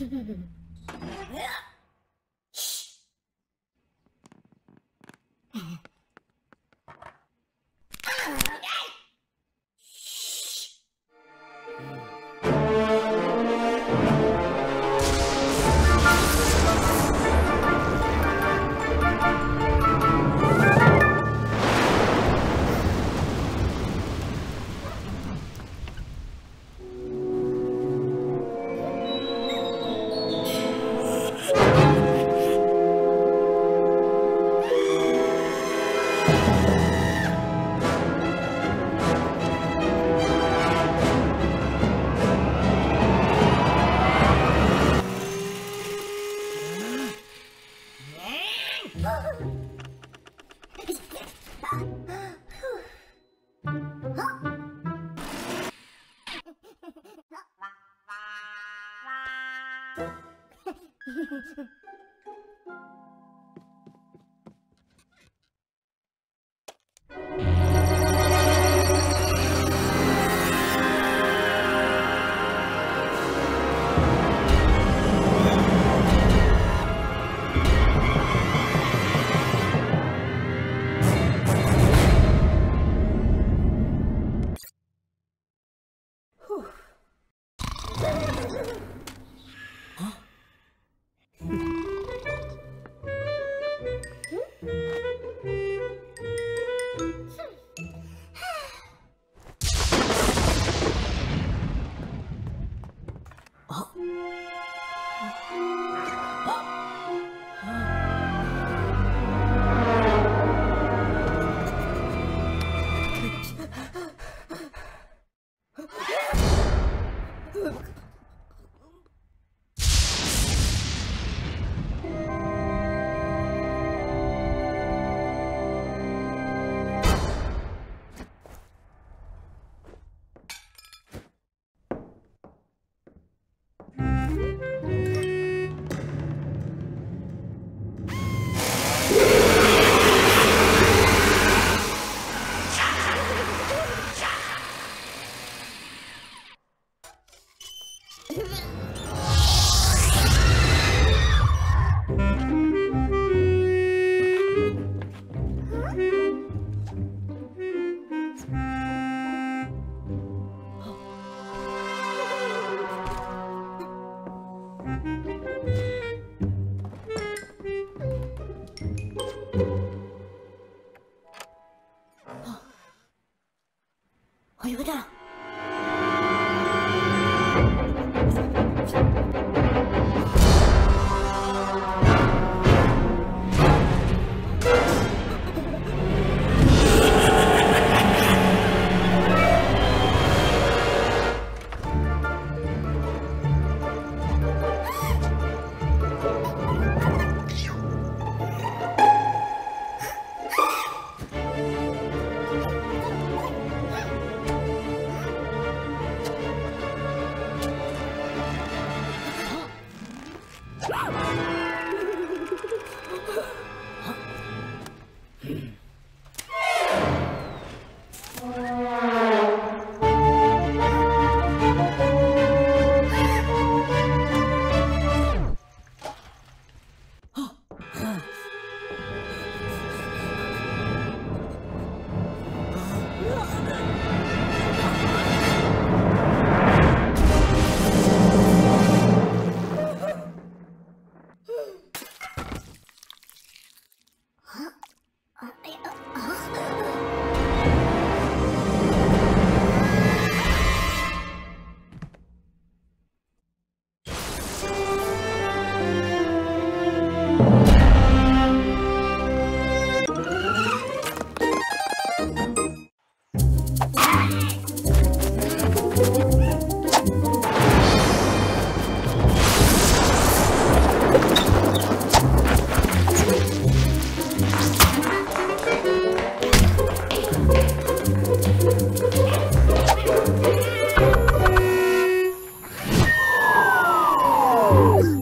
ねえ。 어, 이거다. Oh, uh, I, Oh!